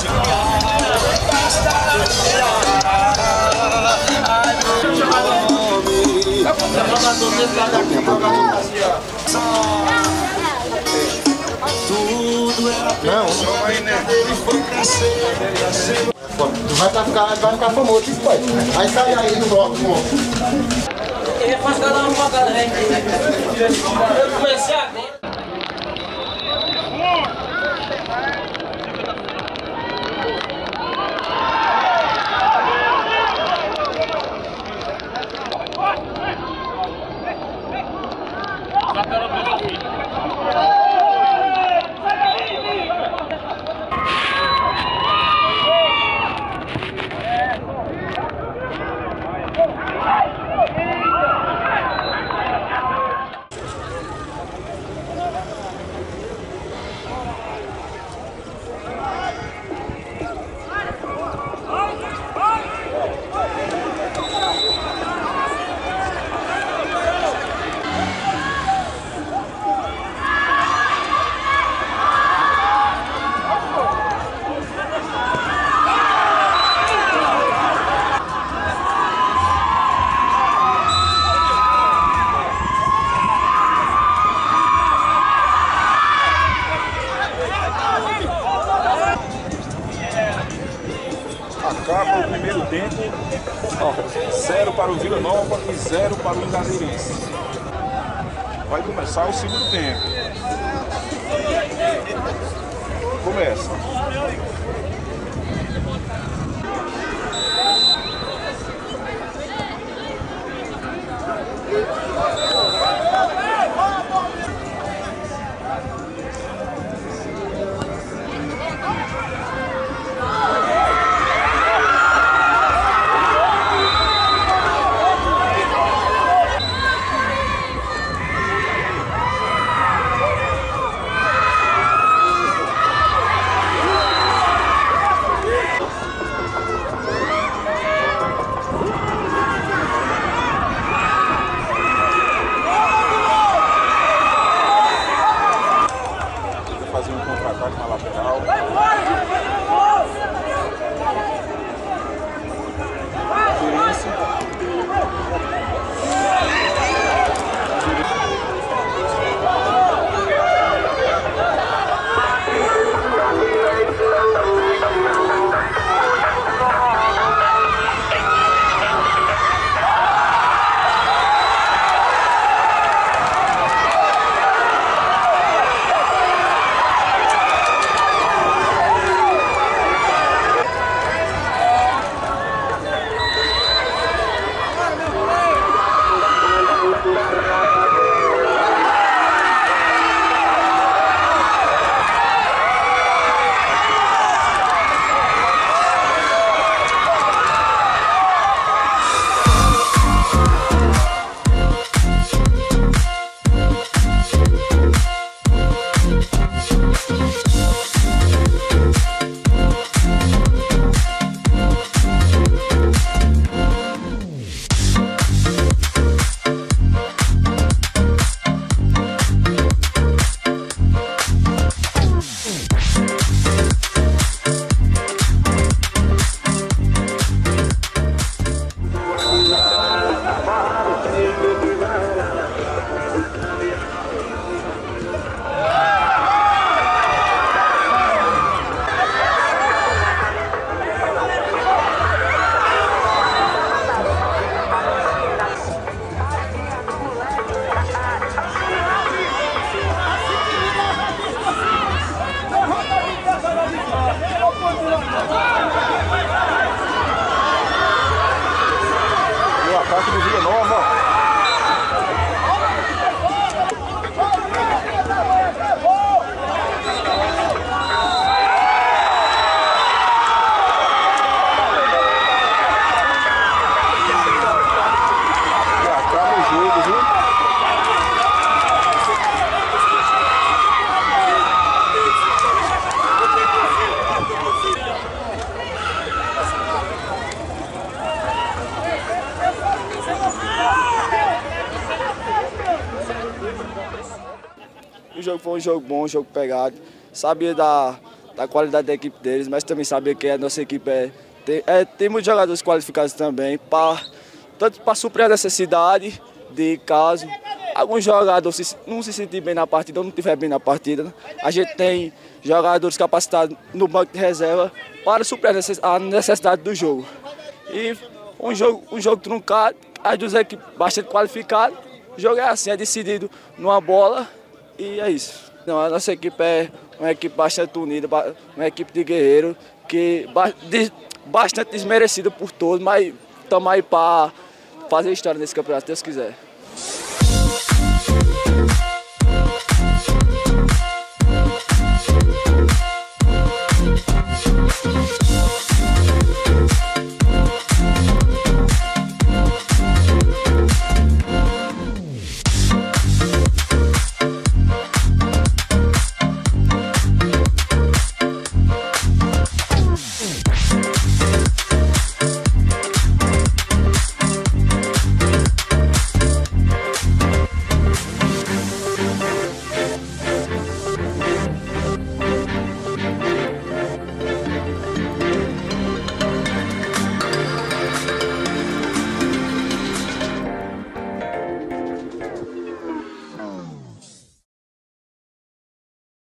Tu vai, tá ficar, vai ficar famoso, isso pode. Aí sai aí no bloco com Eu cada uma bocada, velho. Eu comecei agora. Ó, zero para o Vila Nova e zero para o Indazeirense. Vai começar o segundo tempo. Começa. Ataque do Vila Nova. E acaba o jogo, viu? O jogo foi um jogo bom, um jogo pegado. Sabia da, da qualidade da equipe deles, mas também sabia que a nossa equipe é, tem, é, tem muitos jogadores qualificados também, pra, tanto para suprir a necessidade de caso alguns jogadores não se sentir bem na partida ou não estiver bem na partida, a gente tem jogadores capacitados no banco de reserva para suprir a necessidade do jogo. E um jogo, um jogo truncado, as duas equipes bastante qualificadas, o jogo é assim, é decidido numa bola e é isso. Então, a nossa equipe é uma equipe bastante unida, uma equipe de guerreiro, que bastante desmerecida por todos, mas estamos aí para fazer história nesse campeonato, se Deus quiser.